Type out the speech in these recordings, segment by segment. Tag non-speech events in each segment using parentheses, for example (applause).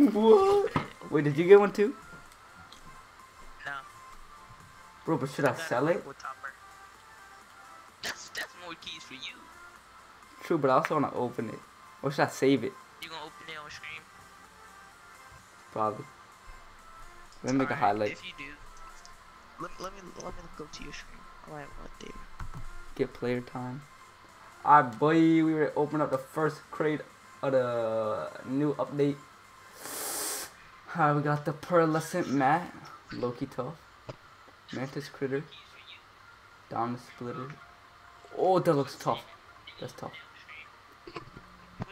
(laughs) what? Wait, did you get one too? No. Bro, but should I got a sell it? Lego. (laughs) That's that's more keys for you. True, but I also want to open it. Or should I save it? You gonna open it on stream? Probably. Let me make a Alright, highlight. If you do, let, let me let me go to your screen. Alright, what there? Get player time. Alright, boy, we were open up the first crate of the new update. Alright, we got the pearlescent matte. Loki tough. Mantis critter. Diamond splitter. Oh, that looks tough. That's tough.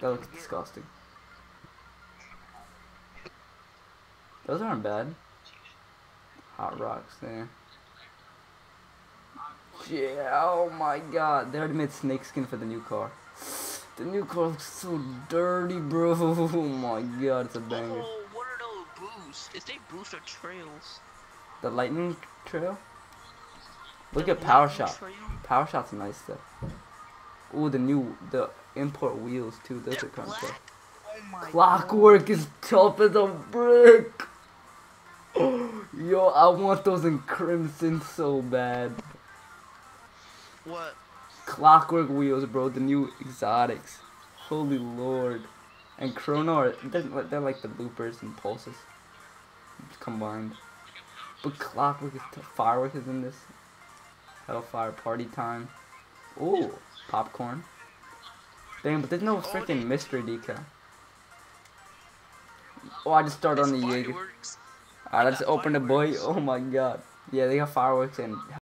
That looks disgusting. Those aren't bad. Hot rocks there. Yeah, oh my god. They already made snakeskin for the new car. The new car looks so dirty, bro. (laughs) Oh my god, it's a banger. Oh, what are those? Is they boosts or trails? The lightning trail? Look The at Power Shot. trail? Power Shot's nice though. Ooh, the new, the import wheels too. Those are kind oh of tough. Oh Clockwork is tough as a brick. (gasps) Yo, I want those in crimson so bad. What? Clockwork wheels, bro. The new exotics. Holy lord. And Chrono are they're, they're like the loopers and Pulsus combined. But Clockwork is firework is in this. Hellfire party time. Ooh, popcorn. Dang, but there's no Oh, freaking mystery decal. Oh, I just started on the Jager. Alright, let's open the boy. Oh my god. Yeah, they got fireworks and